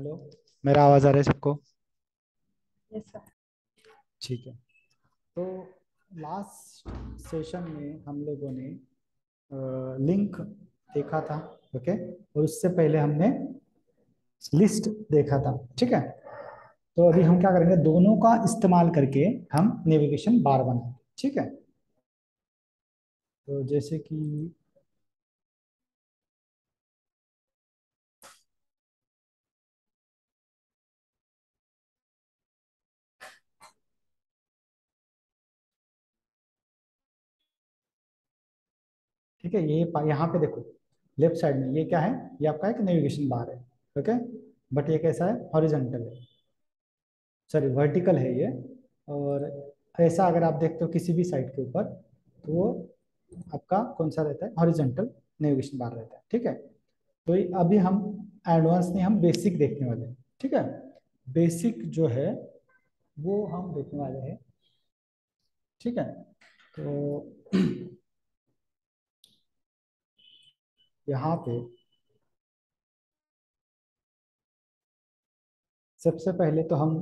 Hello? मेरा आवाज़ आ रहा है सबको? यस सर ठीक है। तो लास्ट सेशन में हम लोगों ने लिंक देखा था ओके और उससे पहले हमने लिस्ट देखा था ठीक है? तो अभी हम क्या करेंगे? दोनों का इस्तेमाल करके हम नेविगेशन बार बनाएँगे ठीक है? तो जैसे कि ठीक है, ये यहाँ पे देखो लेफ़्ट साइड में, ये क्या है? ये आपका एक नेविगेशन बार है ओके बट ये कैसा है? हॉरिजेंटल है। सॉरी वर्टिकल है ये। और ऐसा अगर आप देखते हो किसी भी साइड के ऊपर तो वो आपका कौन सा रहता है? हॉरिजेंटल नेविगेशन बार रहता है, ठीक है? तो अभी हम एडवांस नहीं, हम बेसिक देखने वाले हैं, ठीक है? बेसिक जो है, वो हम देखने वाले हैं, ठीक है? तो यहाँ पे सबसे पहले तो हम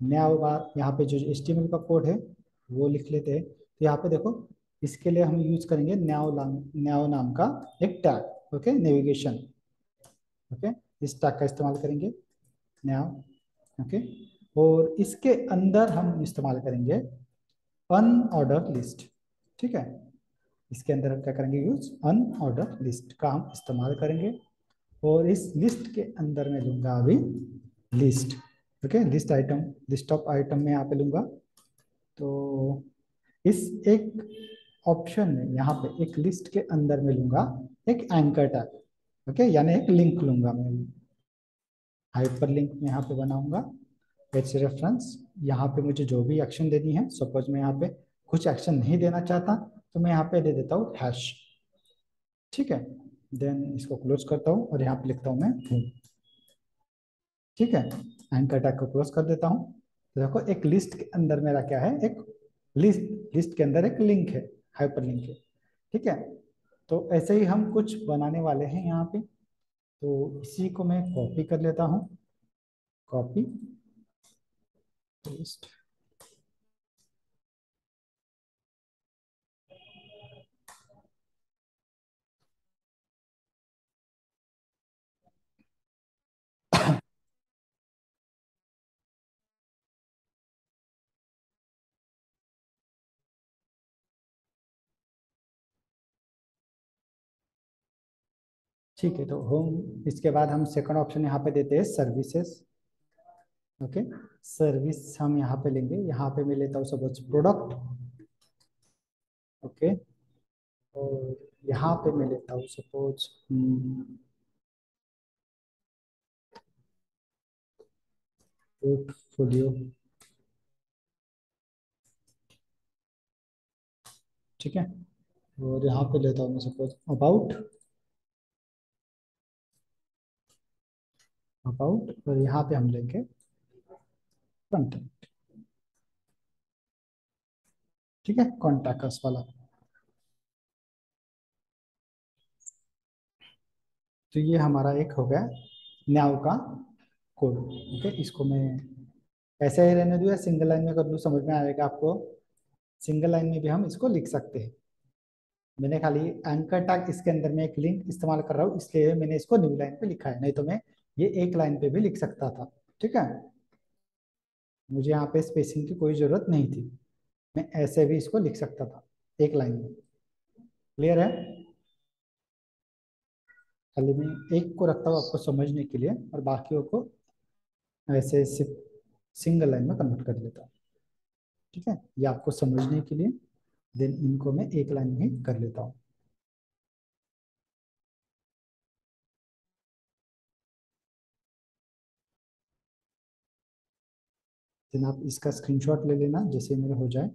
नया बार यहाँ पे जो HTML का कोड है, वो लिख लेते हैं। तो यहाँ पे देखो, इसके लिए हम यूज़ करेंगे न्याओ न्याओ नाम का एक टैग ओके नेविगेशन ओके इस टैग का इस्तेमाल करेंगे न्याओ ओके और इसके अंदर हम इस्तेमाल करेंगे अनऑर्डर लिस्ट ठीक है? इसके अंदर हम क्या करेंगे? यूज़ अनऑर्डर लिस्ट का हम इस्तेमाल करेंगे। और इस लिस्ट के अंदर मैं लूँगा अभी list okay list item list of item में यहाँ पे लूँगा। तो इस एक ऑप्शन में, यहाँ पे एक लिस्ट के अंदर में लूँगा एक एंकर टैग ओके यानी एक लिंक लूँगा मैं। हाइपर लिंक में यहाँ पे बनाऊँगा। एच रेफरेंस यहाँ पे मुझे जो भी एक्शन देनी है सपोज़ मैं यहाँ पे कुछ एक्शन नहीं देना चाहता तो मैं यहाँ पे दे देता हूँ हैश ठीक है? देन इसको क्लोज करता हूँ और यहाँ पे लिखता हूँ मैं हूँ ठीक है? एंकर टैग को क्लोज कर देता हूँ। तो देखो, एक लिस्ट के अंदर मेरा क्या है? एक लिस्ट लिस्ट के अंदर एक लिंक है हाइपर लिंक है। ठीक है? तो ऐसे ही हम कुछ बनाने वाले हैं यहाँ पे। तो इसी को मैं कॉपी कर लेता हूँ। कॉपी पेस्ट ठीक है तो होम इसके बाद हम सेकंड ऑप्शन यहाँ पे देते हैं सर्विसेज़ ओके सर्विस हम यहाँ पे लेंगे। यहाँ पे मैं लेता हूँ सपोज़ प्रोडक्ट ओके और यहाँ पे मैं लेता हूँ सपोज़ पोर्टफोलियो ठीक है? और यहाँ पे लेता हूँ मैं सपोज़ अबाउट अबाउट और यहाँ पे हम लेंगे कंटेंट ठीक है? कॉन्टैक्ट वाला। तो ये हमारा एक हो गया न्याव का कोड ओके इसको मैं ऐसे ही रहने दूँ या सिंगल लाइन में कर लूँ समझ में आएगा आपको? सिंगल लाइन में भी हम इसको लिख सकते हैं। मैंने खाली एंकर टैग इसके अंदर में एक लिंक इस्तेमाल कर रहा हूँ, इसलिए मैंने इसको न्यू लाइन पे लिखा है। नहीं तो मैं ये एक लाइन पे भी लिख सकता था। ठीक है? मुझे यहाँ पे स्पेसिंग की कोई ज़रूरत नहीं थी। मैं ऐसे भी इसको लिख सकता था, एक लाइन में। क्लियर है? खाली मैं एक को रखता हूँ आपको समझने के लिए और बाकियों को ऐसे सिर्फ़ सिंगल लाइन में कन्वर्ट कर लेता हूँ। ठीक है? ये आपको समझने के लिए देन इनको मैं एक लाइन में कर लेता हूँ। देन आप इसका स्क्रीनशॉट ले लेना, जैसे मेरा हो जाए।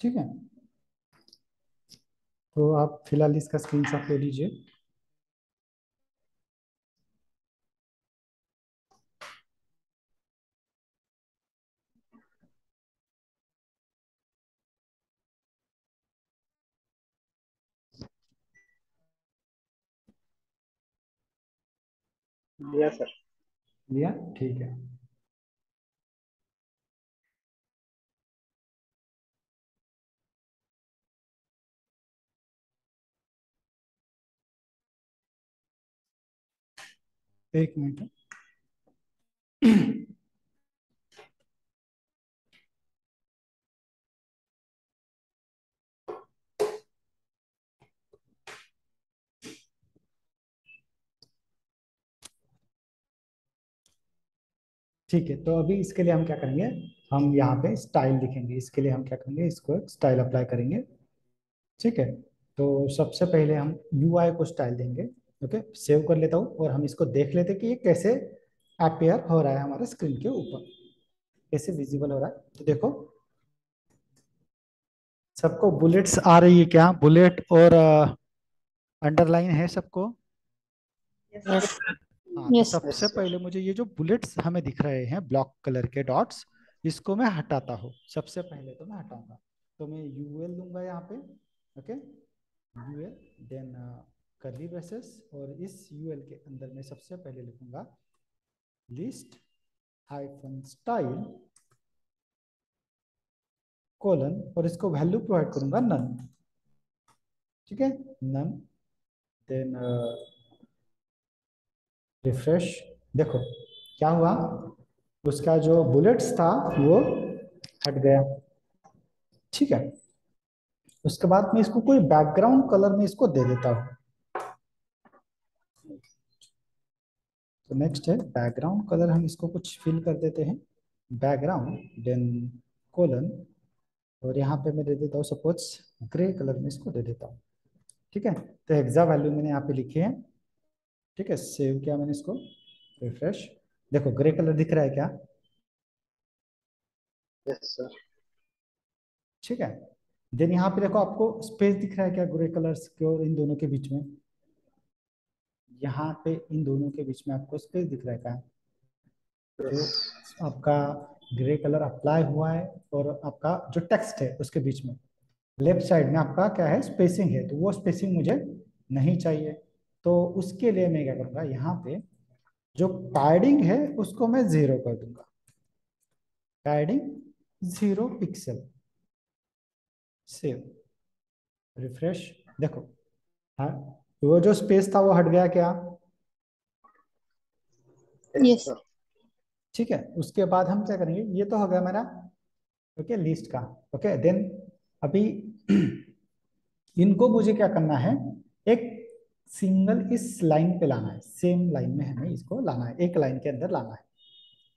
ठीक है? तो आप फ़िलहाल इसका स्क्रीनशॉट ले लीजिए। लिया सर। लिया? ठीक है। एक मिनट। ठीक है तो अभी इसके लिए हम क्या करेंगे हम यहाँ पे स्टाइल लिखेंगे। इसके लिए हम क्या करेंगे इसको स्टाइल अप्लाई करेंगे। ठीक है तो सबसे पहले हम यूआई को स्टाइल देंगे। ओके सेव कर लेता हूँ और हम इसको देख लेते कि ये कैसे अपेयर हो रहा है हमारे स्क्रीन के ऊपर। कैसे विजिबल हो रहा है? तो देखो सबको बुलेट्स आ रही है क्या? बुलेट और अंडरलाइन है सबको? Yes, हाँ तो सबसे yes, पहले मुझे ये जो बुलेट्स हमें दिख रहे हैं ब्लॉक कलर के डॉट्स इसको मैं हटाता हूँ। सबसे पहले तो मैं हटाऊँगा। तो मैं यूएल दूँगा यहाँ पे okay? UL then curly braces और इस यूएल के अंदर मैं सबसे पहले लिखूँगा लिस्ट हाइफन स्टाइल कोलन और इसको वैल्यू प्रोवाइड करूँगा नन ठीक है? नन देन रिफ्रेश, देखो, क्या हुआ? उसका जो बुलेट्स था, वो हट गया। ठीक है? उसके बाद मैं इसको कोई बैकग्राउंड कलर में इसको दे देता हूँ। तो नेक्स्ट है बैकग्राउंड कलर हम इसको कुछ फिल कर देते हैं। बैकग्राउंड देन कोलन और यहाँ पे मैं दे देता हूँ सपोज़ ग्रे कलर में इसको दे देता हूँ। ठीक है? तो एग्जा वैल्यू मैंने यहाँ पे लिखी है। ठीक है सेव किया मैंने इसको रिफ्रेश देखो ग्रे कलर दिख रहा है क्या? यस सर ठीक है। देन यहाँ पे देखो आपको स्पेस दिख रहा है क्या ग्रे कलर्स के और इन दोनों के बीच में? यहाँ पे इन दोनों के बीच में आपको स्पेस दिख रहा है क्या? तो आपका ग्रे कलर अप्लाई हुआ है और आपका जो टेक्स्ट है उसके बीच में। लेफ़्ट साइड में आपका क्या है? स्पेसिंग है। तो वो स्पेसिंग मुझे नहीं चाहिए। तो उसके लिए मैं क्या करूँगा यहाँ पे जो पैडिंग है उसको मैं ज़ीरो कर दूँगा। Padding zero pixel save refresh देखो हाँ वो जो स्पेस था वो हट गया क्या? Yes Yes. ठीक है उसके बाद हम क्या करेंगे ये तो हो गया मेरा ओके लिस्ट का। ओके देन अभी इनको मुझे क्या करना है एक सिंगल इस लाइन पे लाना है सेम लाइन में हमें इसको लाना है एक लाइन के अंदर लाना है।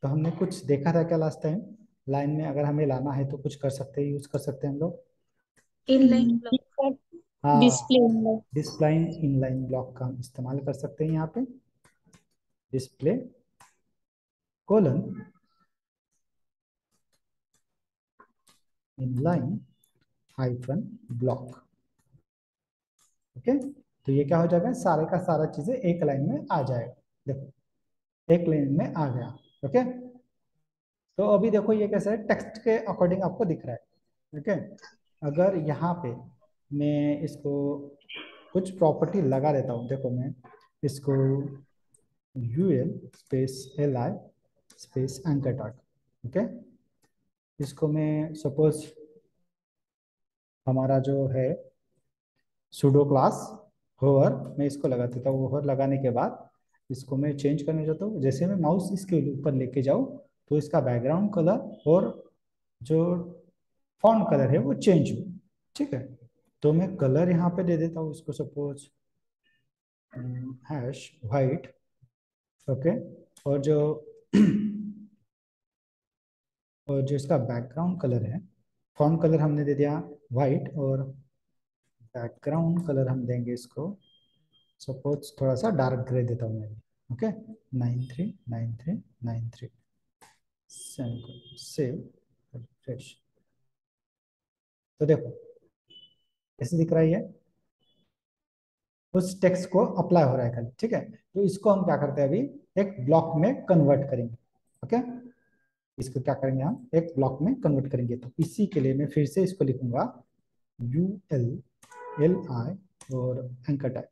तो हमने कुछ देखा था क्या लास्ट टाइम लाइन में अगर हमें लाना है तो कुछ कर सकते हैं यूज़ कर सकते हैं हम लोग. हाँ। डिस्प्ले डिस्प्ले इनलाइन ब्लॉक का हम इस्तेमाल कर सकते हैं यहाँ पे। Display colon inline hyphen block okay तो ये क्या हो जाएगा? सारे का सारा चीज़ें एक लाइन में आ जाएगा। देखो, एक लाइन में आ गया, ओके? तो अभी देखो ये कैसे है? टेक्स्ट के अकॉर्डिंग आपको दिख रहा है, ओके? अगर यहाँ पे मैं इसको कुछ प्रॉपर्टी लगा देता हूँ, देखो मैं इसको U L space L I space anchor dot okay? इसको मैं सपोज़ हमारा जो है सुडो क्लास होवर मैं इसको लगा देता हूँ होवर लगाने के बाद इसको मैं चेंज करना चाहता हूँ। जैसे मैं माउस इसके ऊपर लेके जाऊँ तो इसका बैकग्राउंड कलर और जो फॉन्ट कलर है वो चेंज हो। ठीक है? तो मैं कलर यहाँ पे दे देता हूँ इसको सपोज़ हैश वाइट ओके और जो और जो इसका बैकग्राउंड कलर है फॉन्ट कलर हमने दे दिया वाइट और बैकग्राउंड कलर हम देंगे इसको। सपोज़ थोड़ा सा डार्क ग्रे देता हूँ मैं। Okay nine three nine three nine three save refresh तो देखो, कैसे दिख रहा है उस टेक्स्ट को अप्लाई हो रहा है खाली ठीक है? तो इसको हम क्या करते हैं अभी? एक ब्लॉक में कन्वर्ट करेंगे। ओके इसको क्या करेंगे हम? एक ब्लॉक में कन्वर्ट करेंगे। तो इसी के लिए मैं फिर से इसको लिखूँगा यू एल एल आई और एंकर टाइप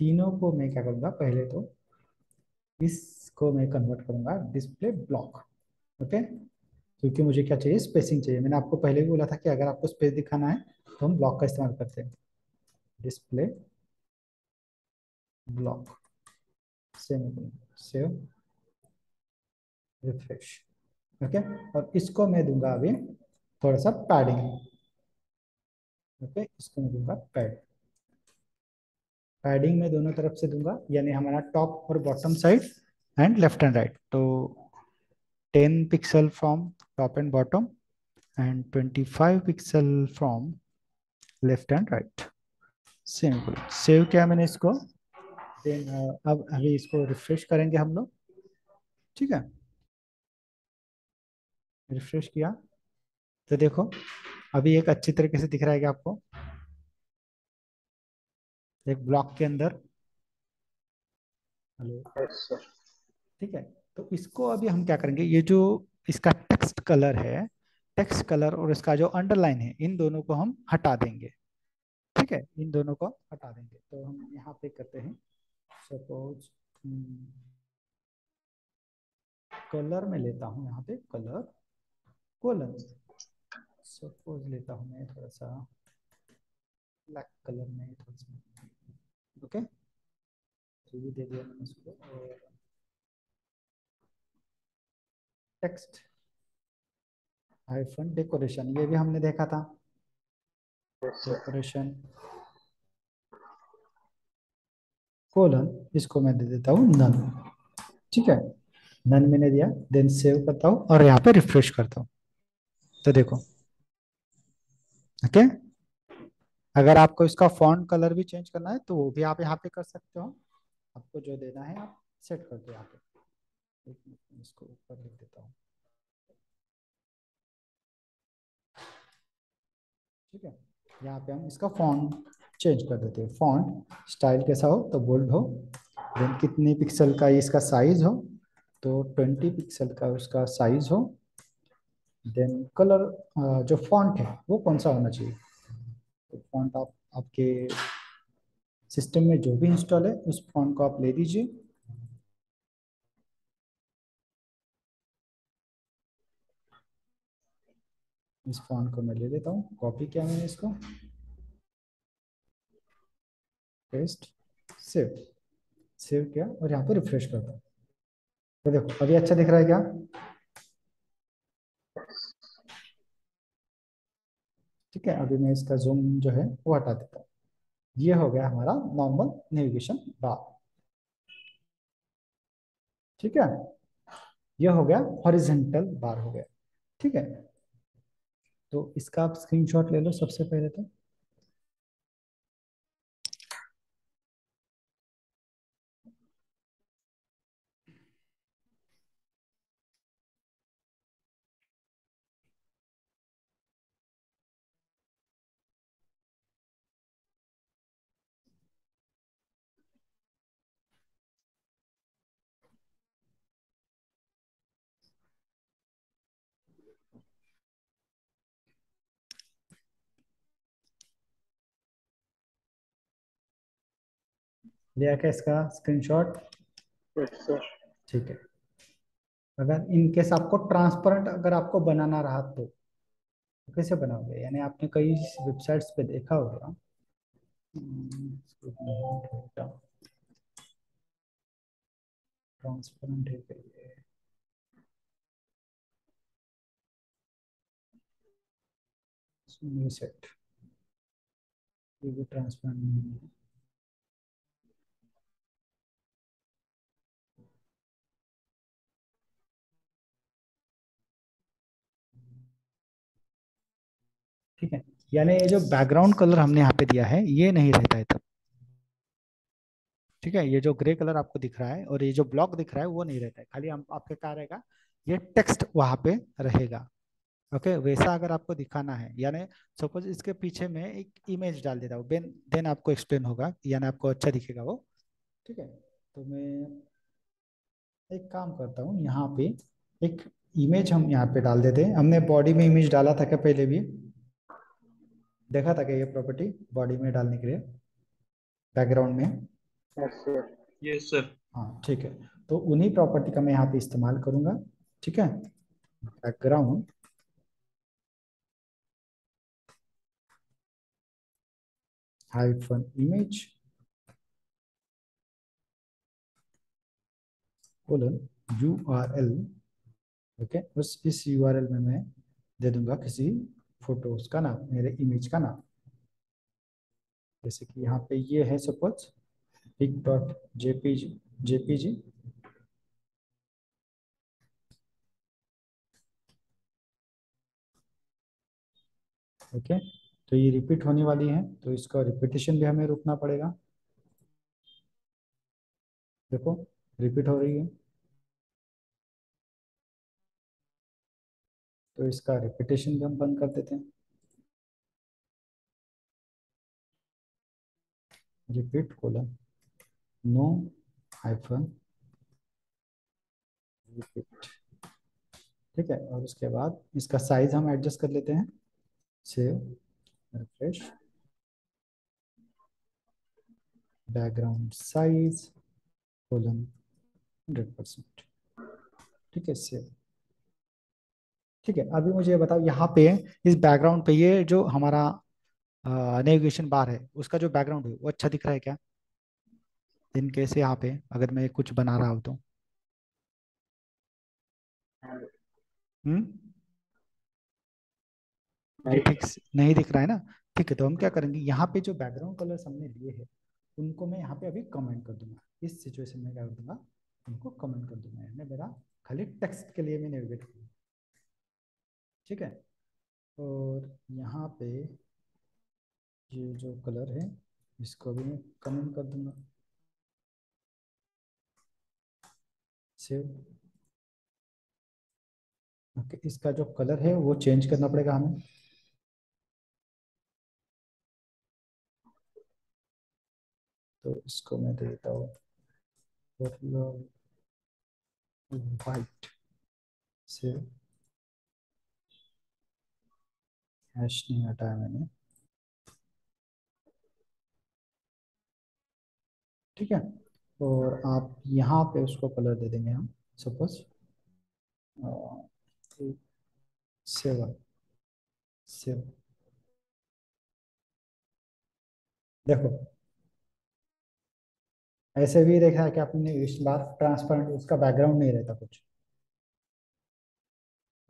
तीनों को मैं क्या करूँगा? पहले तो इसको मैं कन्वर्ट करूँगा डिस्प्ले ब्लॉक ओके क्योंकि मुझे क्या चाहिए? स्पेसिंग चाहिए। मैंने आपको पहले भी बोला था कि अगर आपको स्पेस दिखाना है तो हम ब्लॉक का इस्तेमाल करते हैं। Display block save save refresh okay और इसको मैं दूँगा अभी थोड़ा सा पैडिंग ओके, इसको मैं दूँगा पैड। पैडिंग में दोनों तरफ़ से दूँगा, यानी हमारा टॉप और bottom side and left and right. तो 10 pixel from top and bottom and 25 pixel from left and right. Simple. Save किया मैंने इसको। देन अब अभी इसको रिफ्रेश करेंगे हम लोग। ठीक है? रिफ्रेश किया? तो देखो अभी एक अच्छी तरीके से दिख रहा है क्या आपको? एक ब्लॉक के अंदर। हेलो। ठीक है तो इसको अभी हम क्या करेंगे? ये जो इसका टेक्स्ट कलर है टेक्स्ट कलर और इसका जो अंडरलाइन है इन दोनों को हम हटा देंगे। ठीक है इन दोनों को हटा देंगे। तो हम यहाँ पे करते हैं। सपोज़ कलर में लेता हूँ यहाँ पे कलर कोलन सपोज़ लेता हूँ मैं थोड़ा सा ब्लैक कलर में थोड़ा सा। ओके? तो ये दे दिया मैंने इसको और टेक्स्ट। हाइफन डेकोरेशन ये भी हमने देखा था। डेकोरेशन। कोलन इसको मैं दे देता हूँ नन। ठीक है? नन मैंने दिया देन सेव करता हूँ और यहाँ पे रिफ्रेश करता हूँ। तो देखो ओके अगर आपको इसका फॉन्ट कलर भी चेंज करना है तो वो भी आप यहाँ पे कर सकते हो। आपको जो देना है, आप सेट कर दो यहाँ पे। इसको ऊपर लिख देता हूँ। ठीक है? यहाँ पे हम इसका फॉन्ट चेंज कर देते हैं। फॉन्ट स्टाइल कैसा हो तो बोल्ड हो। देन कितने पिक्सल का इसका साइज़ हो तो 20 पिक्सल का उसका साइज़ हो। देन कलर जो फॉन्ट है, वो कौन सा होना चाहिए? तो फॉन्ट आप, आपके सिस्टम में जो भी इंस्टॉल है, उस फॉन्ट को आप ले दीजिए। इस फॉन्ट को मैं ले लेता हूँ कॉपी किया मैंने इसको। पेस्ट सेव सेव किया और यहाँ पे रिफ्रेश करता हूँ। तो देखो, अभी अच्छा दिख रहा है क्या? ठीक है, अभी मैं इसका जूम जो है वो हटा देता हूँ। ये हो गया हमारा नॉर्मल नेविगेशन बार ठीक है, ये हो गया हॉरिजेंटल बार हो गया। ठीक है तो इसका आप स्क्रीनशॉट ले लो सबसे पहले तो। लिया क्या इसका स्क्रीनशॉट ठीक है। अगर इन केस आपको ट्रांसपेरेंट अगर आपको बनाना रहा तो तो कैसे बनाओगे? यानी आपने कई वेबसाइट्स पे देखा होगा। ट्रांसपेरेंट है क्या ये? सेट ये भी ट्रांसपेरेंट नहीं है। ठीक है। यानी ये जो बैकग्राउंड कलर हमने यहाँ पे दिया है, ये नहीं रहता है तब ठीक है, ये जो ग्रे कलर आपको दिख रहा है और ये जो ब्लॉक दिख रहा है, वो नहीं रहता है। खाली हम, आपके क्या रहेगा, ये टेक्स्ट वहाँ पे रहेगा। ओके वैसा अगर आपको दिखाना है, यानी सपोज़ इसके पीछे में एक इमेज डाल देता हूँ। देन आपको एक्सप्लेन होगा, यानी आपको अच्छा दिखेगा वो। ठीक है तो मैं एक काम करता हूँ, यहाँ पे एक इमेज हम यहाँ पे डाल देते हैं। हमने बॉडी में इमेज डाला था क्या पहले भी? देखा था क्या ये प्रॉपर्टी बॉडी में डालने के लिए? बैकग्राउंड में? यस सर यस सर हाँ ठीक है। तो उन्हीं प्रॉपर्टी का मैं यहाँ पे इस्तेमाल करूँगा ठीक है? Background hyphen image colon U R L okay उस इस यू आर एल में मैं दे दूँगा किसी फ़ोटोज़ का नाम मेरे इमेज का नाम जैसे कि यहाँ पे ये है suppose pic dot JPG JPG okay तो ये रिपीट होने वाली है तो इसका रिपीटेशन भी हमें रुकना पड़ेगा। देखो रिपीट हो रही है। तो इसका रिपीटेशन भी हम बंद कर देते हैं। Repeat colon no hyphen repeat ठीक है, और उसके बाद इसका साइज़ हम एडजस्ट कर लेते हैं। Save refresh background size colon hundred percent ठीक है सेव ठीक है अभी मुझे बताओ यहाँ पे इस बैकग्राउंड पे ये जो हमारा नेविगेशन बार है उसका जो बैकग्राउंड है वो अच्छा दिख रहा है क्या? इन केस यहाँ पे अगर मैं कुछ बना रहा हूँ तो। हम्म? ठीक नहीं दिख रहा है ना? ठीक है तो हम क्या करेंगे यहाँ पे जो बैकग्राउंड कलर हमने लिए हैं उनको मैं यहाँ पे अभी कमेंट कर दूँगा। इस सिचुएशन में क्या कर दूँगा उनको कमेंट कर दूँगा। मैं मेरा खाली टेक्स्ट के लिए मैं नेविगेट करूँगा। ठीक है? और यहाँ पे ये जो कलर है, इसको भी मैं कमेंट कर दूँगा। सेव ओके इसका जो कलर है, वो चेंज करना पड़ेगा हमें। तो इसको मैं दे देता हूँ। वाइट से हैश नहीं हटाया मैंने। ठीक है? और आप यहाँ पे उसको कलर दे देंगे हम सपोज़ सेवन सेवन देखो, ऐसे भी देखा है कि आपने इस बार ट्रांसपेरेंट उसका बैकग्राउंड नहीं रहता कुछ।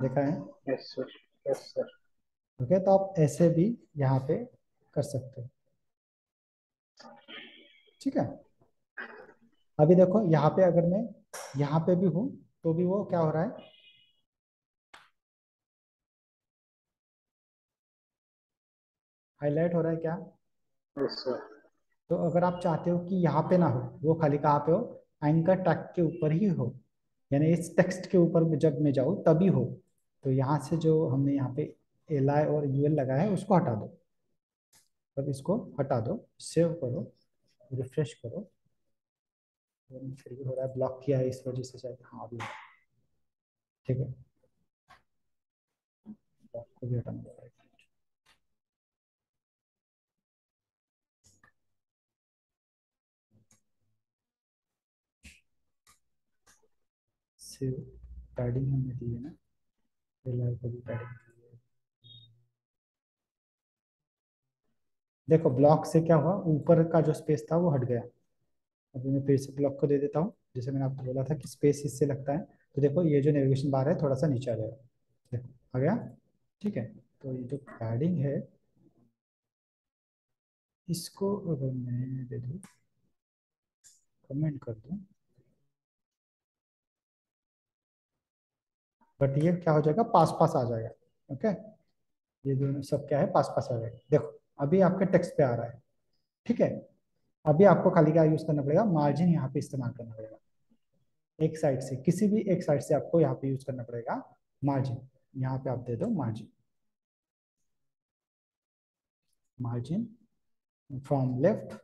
देखा है? यस सर सर ओके तो आप ऐसे भी यहाँ पे कर सकते हो। ठीक है? अभी देखो यहाँ पे अगर मैं यहाँ पे भी हूँ तो भी वो क्या हो रहा है? हाईलाइट हो रहा है क्या? तो अगर आप चाहते हो कि यहाँ पे ना हो वो खाली कहाँ पे हो? एंकर टैग के ऊपर ही हो। यानी इस टेक्स्ट के ऊपर जब मैं जाऊँ तभी हो। तो यहाँ से जो हमने यहाँ पे एल आई और यू एल लगाया है उसको हटा दो। तब इसको हटा दो सेव करो रिफ्रेश करो। फिर भी हो रहा है ब्लॉक किया है, इस वजह से शायद हाँ भी ठीक है। ब्लॉक को भी हटाना पड़ेगा। पैडिंग हमने दी है ना एल आई को भी पैडिंग दी है देखो ब्लॉक से क्या हुआ? ऊपर का जो स्पेस था वो हट गया। अभी मैं फिर से ब्लॉक को दे देता हूँ। जैसे मैंने आपको बोला था कि स्पेस इससे लगता है। तो देखो, ये जो नेविगेशन बार है, थोड़ा सा नीचे आ जाएगा। देखो, आ गया? ठीक है? तो ये जो पैडिंग है, इसको अगर मैं दे दूँ कमेंट कर दूँ। बट ये क्या हो जाएगा? पास पास आ जाएगा। ओके ये दोनों सब क्या है? पास पास आ जाएगा। देखो अभी आपके टेक्स्ट पे आ रहा है। ठीक है? अभी आपको खाली क्या यूज़ करना पड़ेगा? मार्जिन यहाँ पे इस्तेमाल करना पड़ेगा। एक साइड से, किसी भी एक साइड से आपको यहाँ पे यूज़ करना पड़ेगा मार्जिन यहाँ पे आप दे दो margin margin from left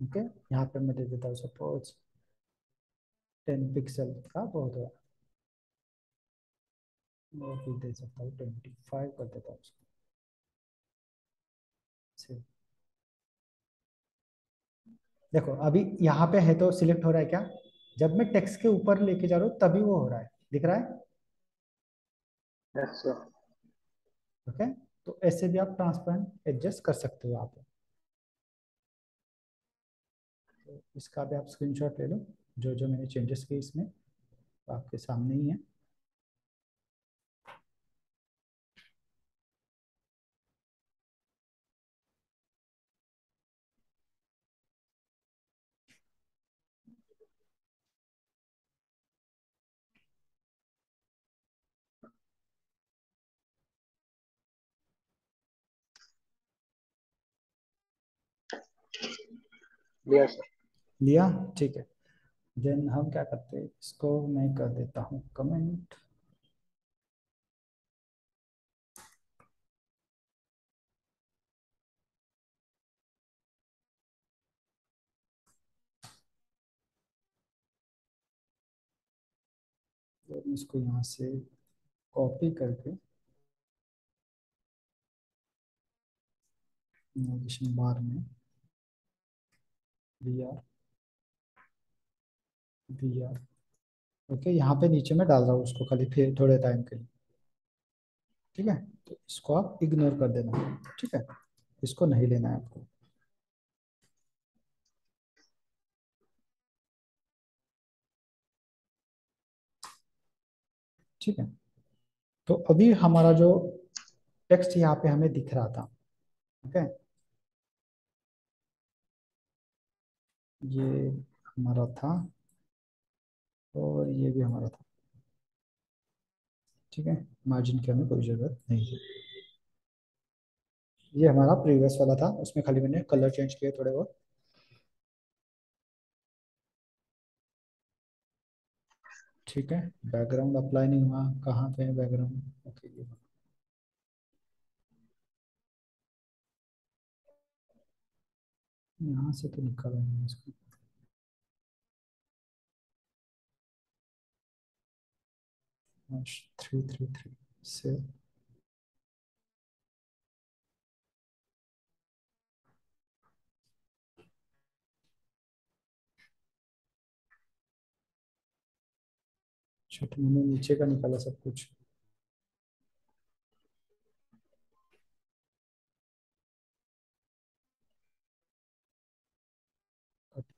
okay यहाँ पे मैं दे देता हूँ सपोज़ टेन पिक्सल का बहुत हुआ और फिर दे सकता हूँ ट्वेंटी फाइव कर देता हूँ उसको। देखो अभी यहाँ पे है तो सिलेक्ट हो रहा है क्या? जब मैं टेक्स्ट के ऊपर लेके जा रहा हूँ तभी वो हो रहा है। दिख रहा है? सर ओके तो ऐसे भी आप ट्रांसपेरेंट एडजस्ट कर सकते हो यहाँ पे तो इसका भी आप स्क्रीनशॉट ले लो जो जो मैंने चेंजेस किए इसमें तो आपके सामने ही है। लिया सर लिया? ठीक है। देन हम क्या करते हैं? इसको मैं कर देता हूँ। कमेंट इसको यहाँ से कॉपी करके बार में वी आर ओके यहाँ पे नीचे में डाल रहा हूँ उसको खाली फिर थोड़े टाइम के लिए। ठीक है? तो इसको आप इग्नोर कर देना। ठीक है? इसको नहीं लेना है आपको। ठीक है? तो अभी हमारा जो टेक्स्ट यहाँ पे हमें दिख रहा था। ओके ये हमारा था और ये भी हमारा था। ठीक है मार्जिन की हमें कोई ज़रूरत नहीं है ये हमारा प्रीवियस वाला था, उसमें खाली मैंने कलर चेंज किए थोड़े बहुत। ठीक है बैकग्राउंड अप्लाई नहीं हुआ, कहाँ पे है बैकग्राउंड ओके ये यहाँ से तो निकाला है इसको। थ्री थ्री थ्री से छोटे मैंने नीचे का निकाला सब कुछ।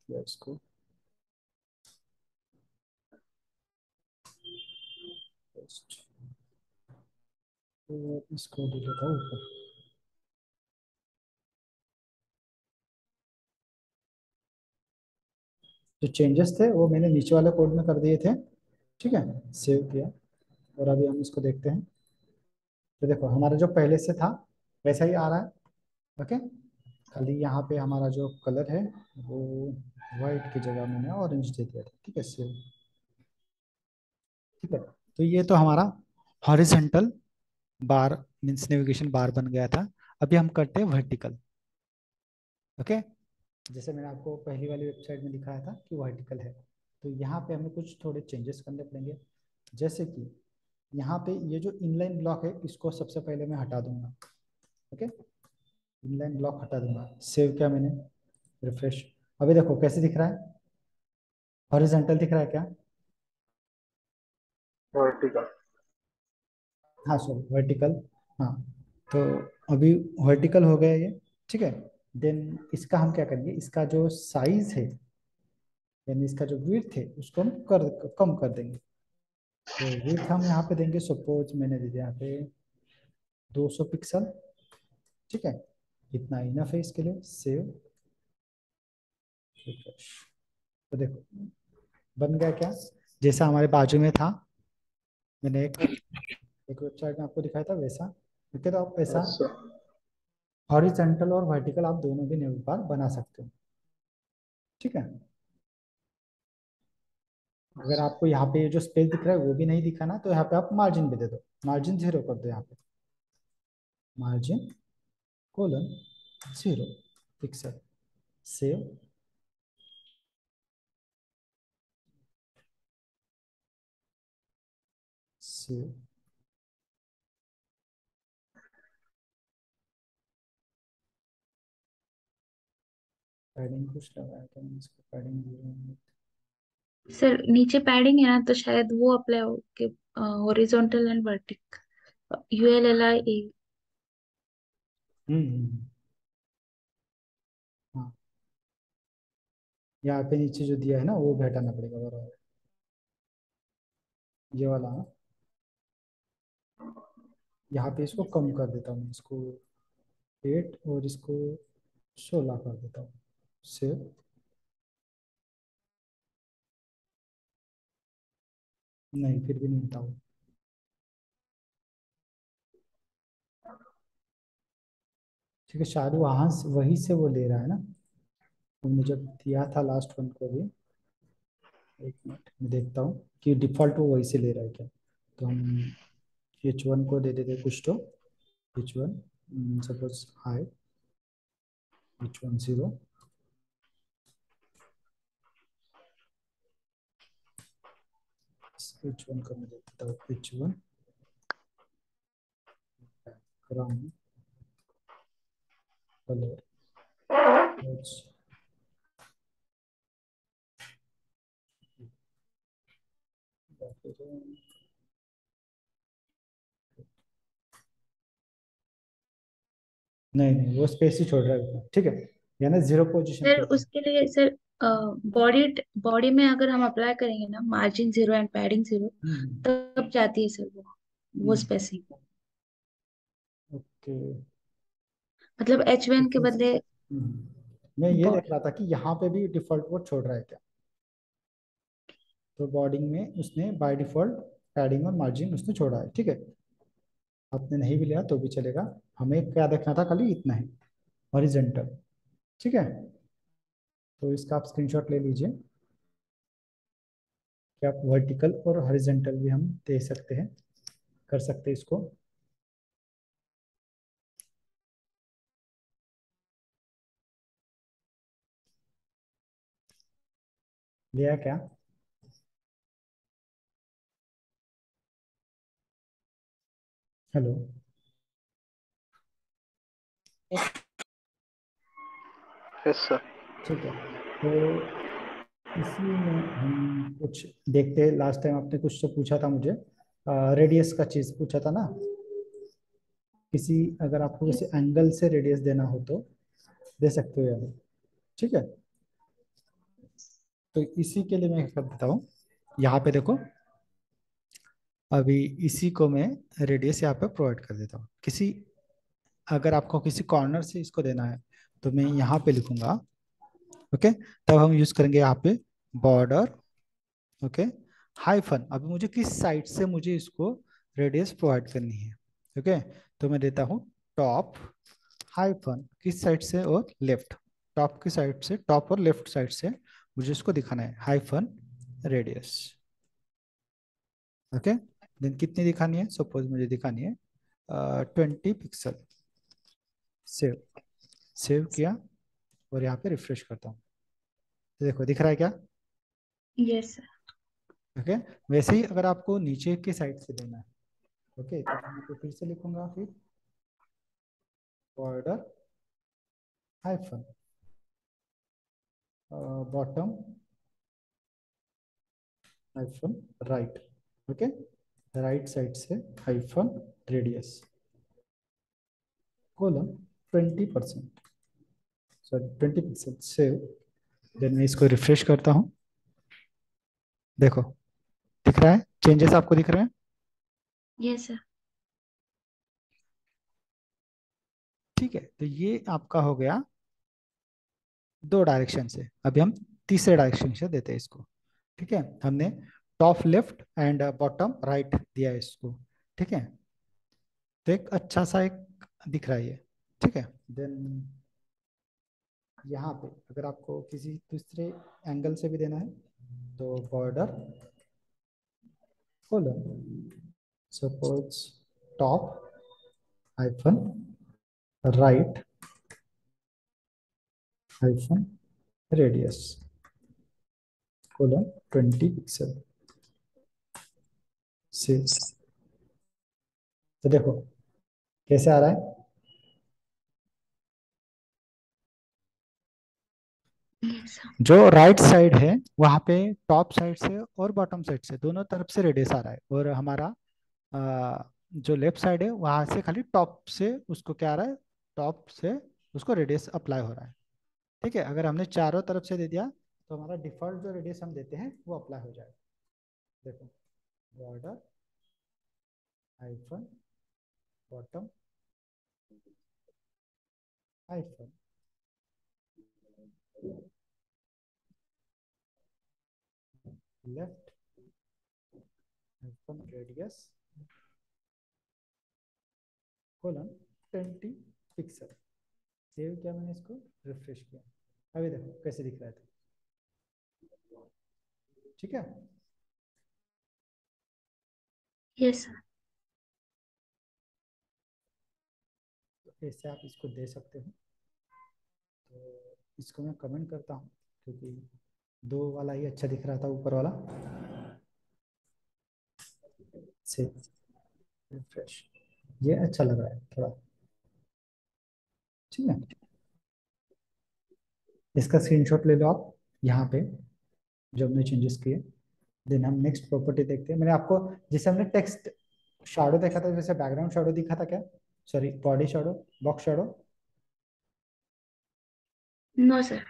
किया इसको। इसको दे हूँ ऊपर। जो चेंजेस थे, वो मैंने नीचे वाले कोड में कर दिए थे। ठीक है? सेव किया। और अभी हम इसको देखते हैं। तो देखो, हमारा जो पहले से था, वैसा ही आ रहा है। ओके खाली यहाँ पे हमारा जो कलर है, वो वाइट की जगह मैंने ऑरेंज दे दिया था। ठीक है सेव ठीक है तो ये तो हमारा horizontal bar means navigation bar बन गया था। अभी हम करते हैं वर्टिकल ओके जैसे मैंने आपको पहली वाली वेबसाइट में दिखाया था कि वर्टिकल है। तो यहाँ पे हमें कुछ थोड़े चेंजेस करने पड़ेंगे। जैसे कि यहाँ पे ये जो इनलाइन ब्लॉक है, इसको सबसे पहले मैं हटा दूँगा। ओके इनलाइन ब्लॉक हटा दूँगा। सेव किया मैंने। रिफ्रेश अभी देखो कैसे दिख रहा है? हॉरिजेंटल दिख रहा है क्या? वर्टिकल हाँ सॉरी वर्टिकल हाँ तो अभी वर्टिकल हो गया ये ठीक है? देन इसका हम क्या करेंगे? इसका जो साइज़ है यानी इसका जो विड्थ है उसको हम कर कम कर देंगे। तो विड्थ हम यहाँ पे देंगे सपोज़ मैंने दे दिया यहाँ पे 200 पिक्सल ठीक है? इतना इनफ है इसके लिए सेव तो देखो बन गया क्या? जैसा हमारे बाजू में था मैंने एक एक वेबसाइट में आपको दिखाया था वैसा। ठीक है तो आप ऐसा हॉरिजेंटल और वर्टिकल आप दोनों भी बार बना सकते हो। ठीक है? अगर आपको यहाँ पे जो स्पेस दिख रहा है वो भी नहीं दिखा ना तो यहाँ पे आप मार्जिन भी दे दो। मार्जिन ज़ीरो कर दो यहाँ पे। Margin colon zero pixel save save padding कुछ लगाया क्या मैंने इसको पैडिंग ज़ीरो सर नीचे पैडिंग है ना तो शायद वो अप्लाई हो के horizontal and vertical UL L I A hmm हाँ। यहाँ पे नीचे जो दिया है ना वो भी हटाना पड़ेगा बराबर। ये वाला हाँ। यहाँ पे इसको कम कर देता हूँ, इसको एट और इसको सोलह कर देता हूँ सेव नहीं, फिर भी नहीं होता वो ठीक है, शायद वहाँ से वहीं से वो ले रहा है ना? हमने जब दिया था लास्ट वन को भी, एक मिनट, मैं देखता हूँ कि डिफ़ॉल्ट वो वहीं से ले रहा है क्या? तो हम एच वन को दे देते कुछ तो। H one suppose hi H one zero H one का मैं देता हूँ एच वन बैकग्राउंड कलर नहीं नहीं वो स्पेस ही छोड़ रहा है ठीक है यानी ज़ीरो पोजीशन सर उसके लिए सर बॉडी बॉडी में अगर हम अप्लाई करेंगे ना margin zero and padding zero तब जाती है सर वो वो हम्म। Spacing okay. मतलब एच वन के बदले हम्म। मैं ये देख रहा था कि यहाँ पे भी डिफ़ॉल्ट वो छोड़ रहा है क्या? तो बॉर्डिंग में उसने बाय डिफ़ॉल्ट पैडिंग और मार्जिन उसने छोड़ा है ठीक है? आपने नहीं भी लिया तो भी चलेगा। हमें क्या देखना था खाली इतना है हॉरिजेंटल ठीक है? तो इसका आप स्क्रीनशॉट ले लीजिए। कि आप वर्टिकल और हॉरिजेंटल भी हम दे सकते हैं, कर सकते हैं इसको। लिया क्या? हेलो ठीक है। तो इसी में हम कुछ देखते हैं। लास्ट टाइम आपने कुछ तो पूछा था मुझे। रेडियस का चीज़ पूछा था ना? किसी अगर आपको किसी एंगल से रेडियस देना हो तो दे सकते हो यार ठीक है? तो इसी के लिए मैं कर देता हूँ यहाँ पे देखो अभी इसी को मैं रेडियस यहाँ पे प्रोवाइड कर देता हूँ। किसी अगर आपको किसी कॉर्नर से इसको देना है तो मैं यहाँ पे लिखूँगा ओके तब हम यूज़ करेंगे यहाँ पे बॉर्डर ओके हाइफन अभी मुझे किस साइड से मुझे इसको रेडियस प्रोवाइड करनी है ओके तो मैं देता हूँ टॉप हाइफन किस साइड से और लेफ़्ट टॉप की साइड से टॉप और लेफ़्ट साइड से मुझे इसको दिखाना है हाइफन रेडियस ओके देन कितनी दिखानी है? सपोज़ मुझे दिखानी है ट्वेंटी पिक्सल सेव सेव किया और यहाँ पे रिफ्रेश करता हूँ। तो देखो दिख रहा है क्या? Yes sir okay? वैसे ही अगर आपको नीचे के साइड से देना है ओके? तो मैं फिर से लिखूँगा फिर। Border hyphen bottom hyphen right okay? Right side से hyphen radius colon twenty percent sorry twenty percent save then मैं इसको रिफ्रेश करता हूँ। देखो दिख रहा है? चेंजेस आपको दिख रहे हैं? यस सर ठीक है तो ये आपका हो गया दो डायरेक्शन से। अभी हम तीसरे डायरेक्शन से देते हैं इसको। ठीक है? हमने top left and bottom right दिया है इसको। ठीक है? तो एक अच्छा सा एक दिख रहा है ये। ठीक है। देन यहाँ पे अगर आपको किसी दूसरे एंगल से भी देना है तो border column suppose top hyphen right hyphen radius colon 20 pixel से तो देखो, कैसे आ रहा है? जो राइट साइड है वहाँ पे टॉप साइड से और बॉटम साइड से दोनों तरफ़ से रेडियस आ रहा है। और हमारा आ, जो लेफ़्ट साइड है वहाँ से खाली टॉप से उसको क्या आ रहा है? टॉप से उसको रेडियस अप्लाई हो रहा है। ठीक है? अगर हमने चारों तरफ़ से दे दिया तो हमारा डिफ़ॉल्ट जो रेडियस हम देते हैं वो अप्लाई हो जाएगा। देखो border hyphen bottom hyphen left hyphen radius colon 20 pixel save किया मैंने इसको? रिफ्रेश किया। अभी देखो कैसे दिख रहा था ठीक है? यस सर तो ऐसे आप इसको दे सकते हो। तो इसको मैं कमेंट करता हूँ, क्योंकि दो वाला ही अच्छा दिख रहा था ऊपर वाला। से रिफ्रेश ये अच्छा लग रहा है थोड़ा। ठीक है? इसका स्क्रीनशॉट ले लो आप, यहाँ पे, जो हमने चेंजेस किए। देन हम नेक्स्ट प्रॉपर्टी देखते हैं। मैंने आपको, जैसे हमने टेक्स्ट शाडो देखा था, जैसे बैकग्राउंड शाडो दिखा था क्या? Sorry body shadow box shadow no sir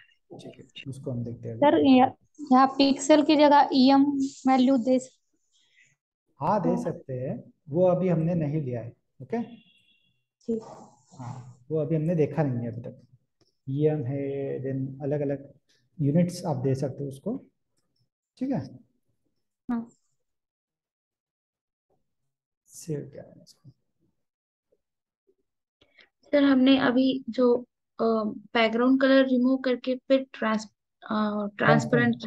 उसको हम देखते हैं। सर यहाँ पिक्सल की जगह ईएम वैल्यू दे हाँ दे सकते हैं। वो अभी हमने नहीं लिया है ओके ठीक। हाँ वो अभी हमने देखा नहीं है अभी तक। ईएम है देन अलग अलग यूनिट्स आप दे सकते हो उसको। ठीक है? हाँ। सेव क्या है इसको। सर हमने अभी जो बैकग्राउंड कलर रिमूव करके फिर ट्रांस ट्रांसपेरेंट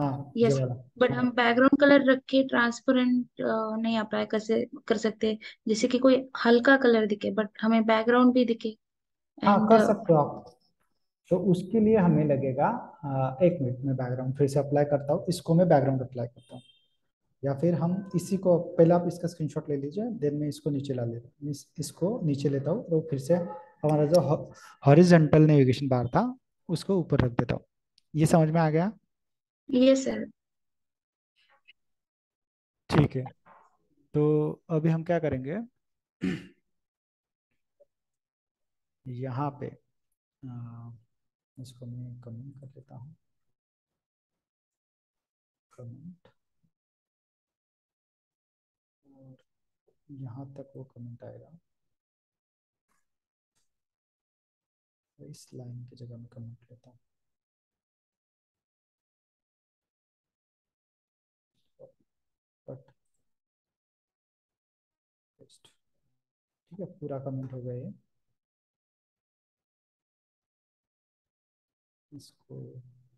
हाँ यस बट हम बैकग्राउंड कलर रख के ट्रांसपेरेंट नहीं अप्लाई कर से कर सकते। जैसे कि कोई हल्का कलर दिखे बट हमें बैकग्राउंड भी दिखे। हाँ कर सकते हो आप। तो उसके लिए हमें लगेगा एक मिनट में बैकग्राउंड फिर से अप्लाई करता हूँ। इसको मैं बैकग्राउंड अप्लाई करता हूँ। या फिर हम इसी को पहले आप इसका स्क्रीनशॉट ले लीजिए देन मैं इसको नीचे ला लेता हूँ इस, इसको नीचे लेता हूँ तो फिर से हमारा जो हॉरिजेंटल नेविगेशन बार था उसको ऊपर रख देता हूँ। ये समझ में आ गया? यस सर ठीक है। तो अभी हम क्या करेंगे? यहाँ पे आ, इसको मैं कमेंट कर लेता हूँ। कमेंट और यहाँ तक वो कमेंट आएगा। तो इस लाइन की जगह में कमेंट लेता हूँ। बट ठीक है, पूरा कमेंट हो गया ये। इसको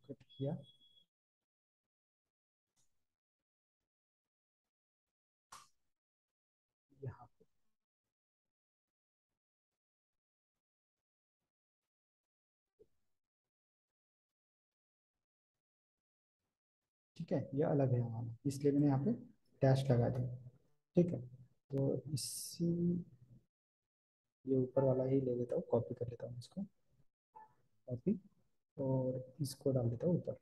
कट किया। ठीक है, ये अलग है हमारा, इसलिए मैंने यहाँ पे डैश लगा दिया, ठीक है। तो इसी ये ऊपर वाला ही ले लेता हूँ कॉपी कर लेता हूँ इसको कॉपी और इसको डाल देता हूँ ऊपर।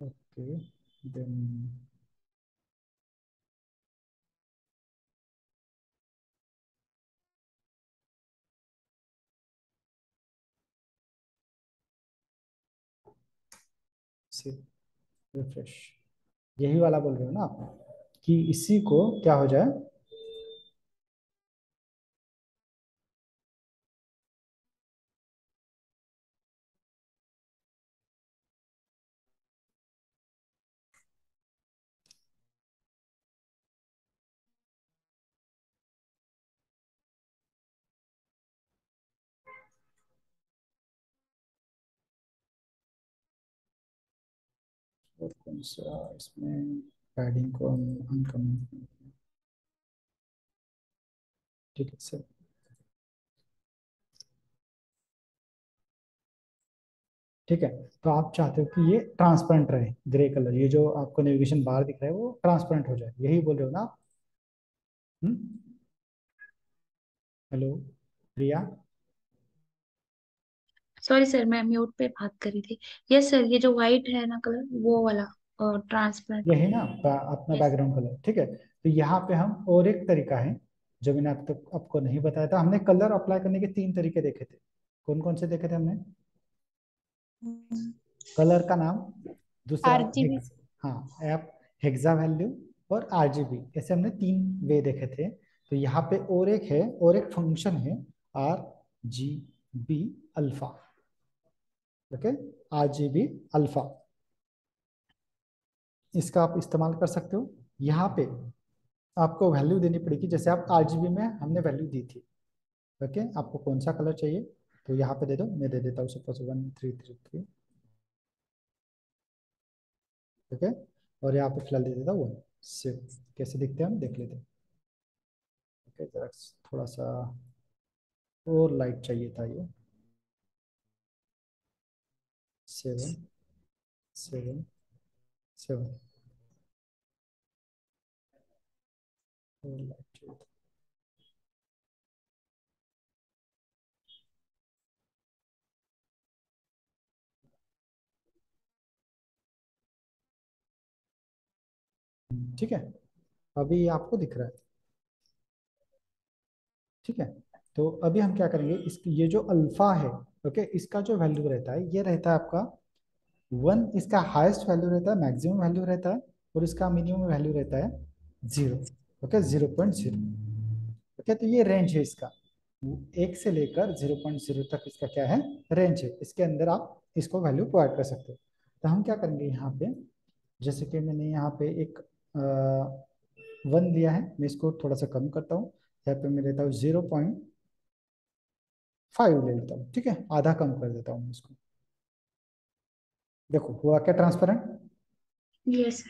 ओके देन से रिफ्रेश यही वाला बोल रहे हो ना आप? कि इसी को क्या हो जाए? इसमें पैडिंग को अनकमेंट ठीक है सर ठीक है तो आप चाहते हो कि ये ट्रांसपेरेंट रहे ग्रे कलर ये जो आपको नेविगेशन बार दिख रहा है, वो ट्रांसपेरेंट हो जाए। यही बोल रहे हो ना आप? हम्म? हेलो प्रिया? सॉरी सर मैं म्यूट पे बात कर रही थी। यस सर ये जो व्हाइट है ना कलर वो वाला और ट्रांसपेरेंट ये है ना आपका अपना यस बैकग्राउंड कलर ठीक है? तो यहाँ पे हम और एक तरीका है जो मैंने अब तक आपको नहीं बताया था। हमने कलर अप्लाई करने के तीन तरीके देखे थे। कौन कौन से देखे थे हमने? कलर का नाम दूसरा हेक्स- हाँ ऐप हेक्सा वैल्यू और आरजीबी ऐसे हमने तीन वे देखे थे। तो यहाँ पे और एक है और एक फ़ंक्शन है R G B alpha G B alpha इसका आप इस्तेमाल कर सकते हो। यहाँ पे आपको वैल्यू देनी पड़ेगी। जैसे आप आरजीबी में हमने वैल्यू दी थी। ओके आपको कौन सा कलर चाहिए? तो यहाँ पे दे दो। मैं दे देता हूँ। Suppose one three three three okay और यहाँ पे फ़िलहाल दे देता हूँ वन सेव कैसे दिखते हैं हम? देख लेते हैं। ओके जरा थोड़ा सा और लाइट चाहिए था ये। लाइट चाहिए था ठीक है? अभी आपको दिख रहा है। ठीक है? तो अभी हम क्या करेंगे? इसकी ये जो अल्फ़ा है ओके इसका जो वैल्यू रहता है, ये रहता है आपका वन इसका हाईएस्ट वैल्यू रहता है मैक्सिमम वैल्यू रहता है, और इसका मिनिमम वैल्यू रहता है zero okay zero point zero okay तो ये रेंज है इसका. एक से लेकर ज़ीरो पॉइंट ज़ीरो तक इसका क्या है? रेंज है. इसके अंदर आप इसको वैल्यू प्रोवाइड कर सकते हो. तो हम क्या करेंगे यहाँ पे? जैसे कि मैंने यहाँ पे एक वन लिया है, मैं इसको थोड़ा सा कम करता हूँ. यहाँ पे मैं लेता हूँ ज़ीरो पॉइंट फाइव ले लेता हूँ ठीक है? आधा कम कर देता हूँ इसको देखो हुआ क्या ट्रांसपेरेंट यस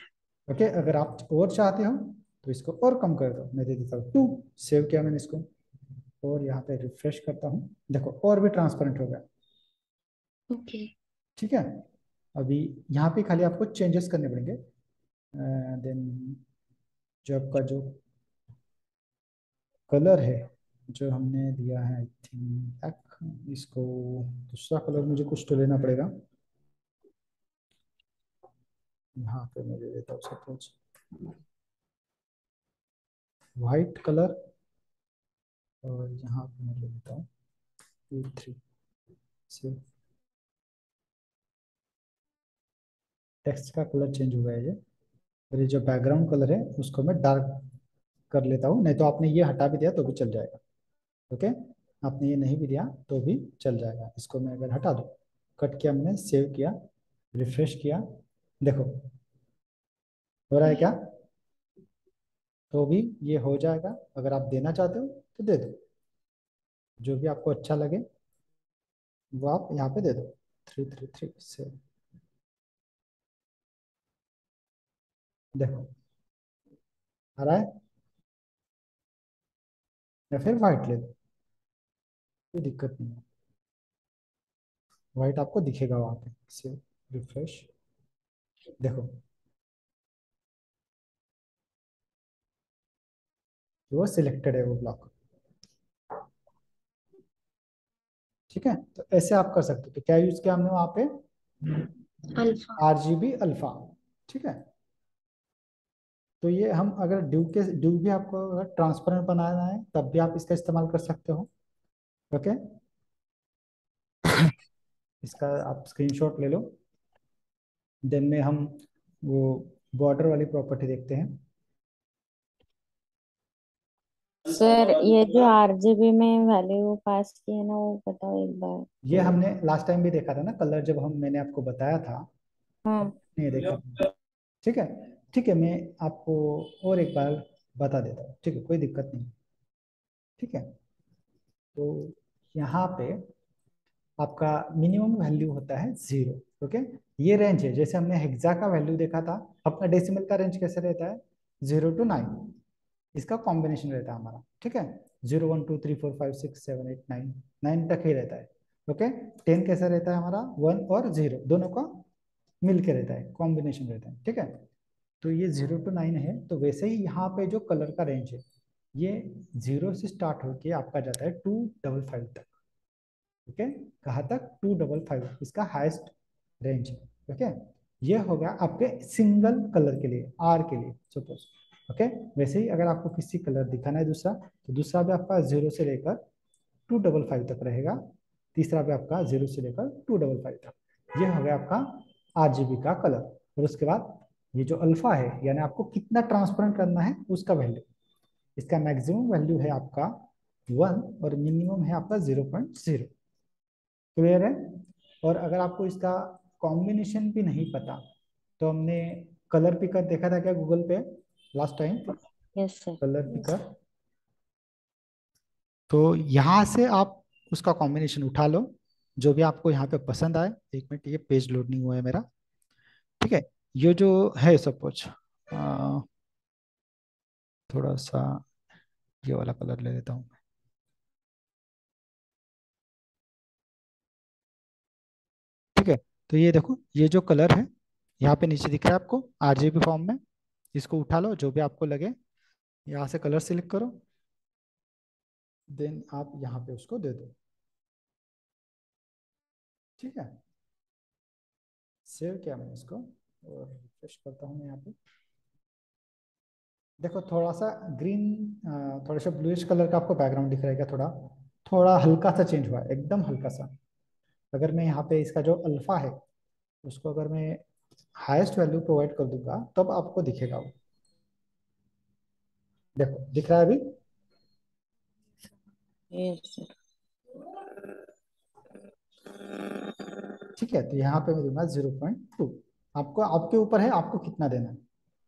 ओके अगर आप और चाहते हो तो इसको और कम कर दो। मैं दे देता हूँ टू सेव किया मैंने इसको। और यहाँ पे रिफ्रेश करता हूँ। देखो और भी ट्रांसपेरेंट हो गया। ओके ठीक है? अभी यहाँ पे खाली आपको चेंजेस करने पड़ेंगे। देन जो आपका जो कलर है जो हमने दिया है आई थिंक इसको दूसरा कलर मुझे कुछ तो लेना पड़ेगा। यहाँ पे मैं दे देता हूँ सपोज़ वाइट कलर और यहाँ पे मैं ले लेता हूँ टू थ्री से टेक्स्ट का कलर चेंज हो गया है ये। और ये जो बैकग्राउंड कलर है, उसको मैं डार्क कर लेता हूँ, नहीं तो आपने ये हटा भी दिया तो भी चल जाएगा। ओके? आपने ये नहीं भी दिया तो भी चल जाएगा। इसको मैं अगर हटा दूँ, कट किया मैंने, सेव किया, रिफ्रेश किया, देखो, हो रहा है क्या? तो भी ये हो जाएगा। अगर आप देना चाहते हो तो दे दो। जो भी आपको अच्छा लगे, वो आप यहाँ पे दे दो। थ्री थ्री थ्री सेवन देखो, आ रहा है? या फिर वाइट ले लो कोई दिक्कत नहीं है। वाइट आपको दिखेगा वहाँ पे। से रिफ्रेश देखो। वो सिलेक्टेड है वो ब्लॉक ठीक है? तो ऐसे आप कर सकते हो। तो क्या यूज़ किया हमने वहाँ पे? आरजीबी अल्फ़ा ठीक है? तो ये हम अगर ड्यू के ड्यू भी आपको अगर ट्रांसपेरेंट बनाना है तब भी आप इसका इस्तेमाल कर सकते हो। ओके? इसका आप स्क्रीनशॉट ले लो। देन में हम वो बॉर्डर वाली प्रॉपर्टी देखते हैं। सर ये जो आरजीबी में वैल्यू पास की है ना वो बताओ एक बार। ये हमने लास्ट टाइम भी देखा था ना कलर जब हम मैंने आपको बताया था। हाँ। नहीं देखा। ठीक है? ठीक है मैं आपको और एक बार बता देता हूँ। ठीक है कोई दिक्कत नहीं। ठीक है? तो यहाँ पे आपका मिनिमम वैल्यू होता है ज़ीरो ओके ये रेंज है, जैसे हमने हेक्सा का वैल्यू देखा था, अपना डेसिमल का रेंज कैसे रहता है? ज़ीरो टू नाइन इसका कॉम्बिनेशन रहता है हमारा, ठीक है? Zero one two three four five six seven eight nine nine तक ही रहता है ओके टेन कैसा रहता है हमारा? वन और ज़ीरो दोनों का मिल के रहता है कॉम्बिनेशन रहता है, ठीक है? तो ये ज़ीरो टू नाइन है तो वैसे ही यहाँ पे जो कलर का रेंज है ये ज़ीरो से स्टार्ट होके आपका जाता है टू डबल फाइव तक। ओके कहाँ तक? टू डबल फाइव इसका हाईएस्ट रेंज है ओके ये हो गया आपके सिंगल कलर के लिए आर के लिए सपोज़ ओके वैसे ही अगर आपको किसी कलर दिखाना है दूसरा तो दूसरा भी आपका ज़ीरो से लेकर टू डबल फाइव तक रहेगा। तीसरा भी आपका ज़ीरो से लेकर टू डबल फाइव तक। ये हो गया आपका आरजीबी का कलर और उसके बाद ये जो अल्फ़ा है, यानी आपको कितना ट्रांसपेरेंट करना है, उसका वैल्यू इसका मैक्सिमम वैल्यू है आपका वन और मिनिमम है आपका ज़ीरो पॉइंट ज़ीरो क्लियर है? और अगर आपको इसका कॉम्बिनेशन भी नहीं पता तो हमने कलर पिकर देखा था क्या गूगल पे last time sir colour picker तो यहाँ से आप उसका कॉम्बिनेशन उठा लो जो भी आपको यहाँ पे पसंद आए। एक मिनट ये पेज लोड नहीं हुआ है मेरा। ठीक है? ये जो है सपोज़ थोड़ा सा ये वाला कलर ले लेता हूँ ठीक है तो ये देखो, ये जो कलर है, यहाँ पे नीचे दिख रहा है आपको, आरजीबी फॉर्म में। इसको उठा लो, जो भी आपको लगे, यहाँ से कलर सिलेक्ट करो। देन आप यहाँ पे उसको दे दो। ठीक है? सेव किया मैंने इसको, और रिफ्रेश करता हूँ मैं यहाँ पे। देखो थोड़ा सा ग्रीन थोड़ा सा ब्लूइश कलर का आपको बैकग्राउंड दिख रहेगा थोड़ा। थोड़ा हल्का सा चेंज हुआ एकदम हल्का सा अगर मैं यहाँ पे इसका जो अल्फ़ा है उसको अगर मैं हाईएस्ट वैल्यू प्रोवाइड कर दूँगा तब आपको दिखेगा वो। देखो दिख रहा है अभी? ठीक है तो यहाँ पे मैं दूँगा ज़ीरो पॉइंट टू आपको आपके ऊपर है आपको कितना देना है?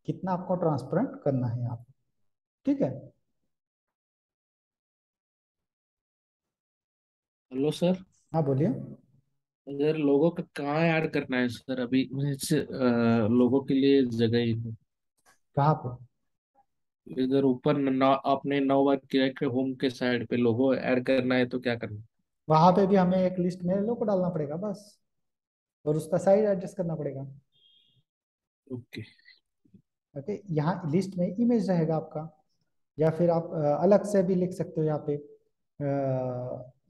कितना आपको ट्रांसपेरेंट करना है आप ठीक है? हेलो सर हाँ बोलिए। अगर लोगों का कहाँ ऐड करना है सर? अभी आ, लोगों के लिए जगह ही नहीं। कहाँ पे? इधर ऊपर आपने नौ बार किया कि होम के साइड पे लोगो ऐड करना है तो क्या करना वहाँ पे भी हमें एक लिस्ट में लोगो डालना पड़ेगा बस। और उसका साइज़ एडजस्ट करना पड़ेगा। ओके ओके यहाँ लिस्ट में इमेज रहेगा आपका। या फिर आप अलग से भी लिख सकते हो यहाँ पे।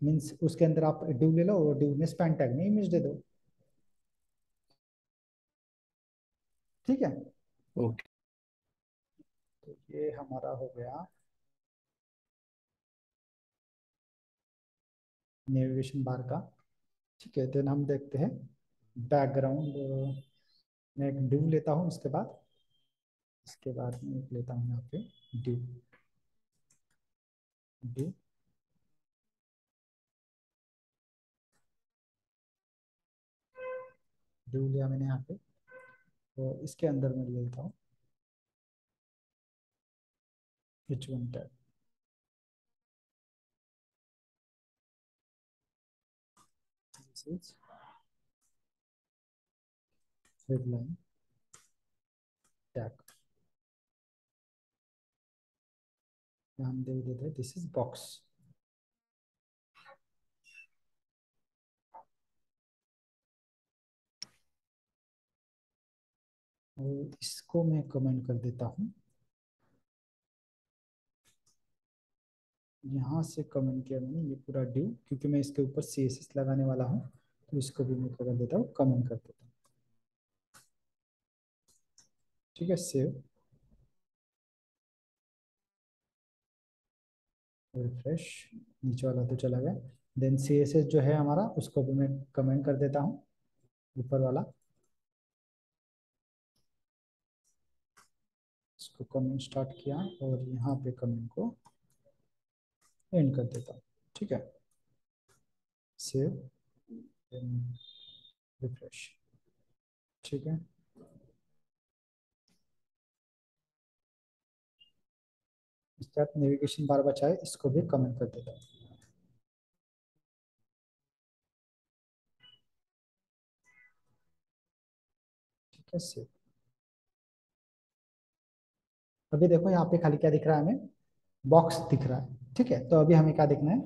मीन्स उसके अंदर आप डिव ले लो और डिव में स्पैन टैग में इमेज दे दो। ठीक है? ओके। तो ये हमारा हो गया। नेविगेशन बार का। ठीक है देन हम देखते हैं। बैकग्राउंड मैं एक डिव लेता हूँ उसके बाद। इसके बाद मैं एक लेता हूँ यहाँ पे डिव डिव डिव लिया मैंने यहाँ पे। तो इसके अंदर मैं लेता हूँ। एच वन is headline हम दे देते हैं दिस इज़ बॉक्स और इसको मैं कमेंट कर देता हूँ। यहाँ से कमेंट किया मैंने, ये पूरा ड्यू क्योंकि मैं इसके ऊपर सी एस एस लगाने वाला हूँ तो इसको भी मैं कर देता हूँ कमेंट कर देता हूँ। ठीक है सेव रिफ्रेश नीचे वाला तो चला गया। देन सी एस एस जो है हमारा, उसको भी मैं कमेंट कर देता हूँ, ऊपर वाला। इसको कमेंट स्टार्ट किया और यहाँ पे कमेंट को एंड कर देता हूँ, ठीक है? सेव रिफ्रेश ठीक है? इसके बाद नेविगेशन बार बचा है, इसको भी कमेंट कर हूँ। ठीक है सेव अभी देखो यहाँ पे खाली क्या दिख रहा है हमें? बॉक्स दिख रहा है। ठीक है तो अभी हमें क्या देखना है?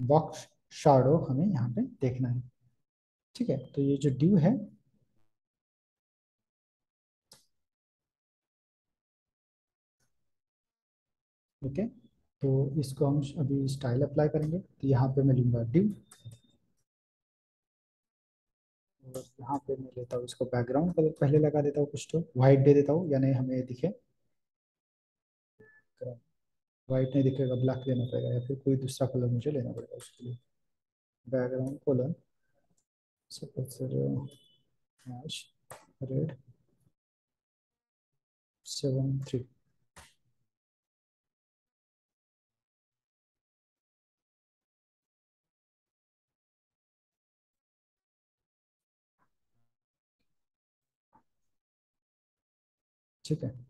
बॉक्स शाडो हमें यहाँ पे देखना है। ठीक है तो ये जो ड्यू है ओके? तो इसको हम अभी स्टाइल अप्लाई करेंगे। तो यहाँ पे मैं लूँगा डिव और यहाँ पे मैं लेता हूँ इसको बैकग्राउंड कलर पहले लगा देता हूँ कुछ तो। वाइट दे देता हूँ, यानी हमें दिखे। वाइट नहीं दिखेगा ब्लैक लेना पड़ेगा, या फिर कोई दूसरा कलर मुझे लेना पड़ेगा उसके लिए। Background colour suppose red seven three ठीक है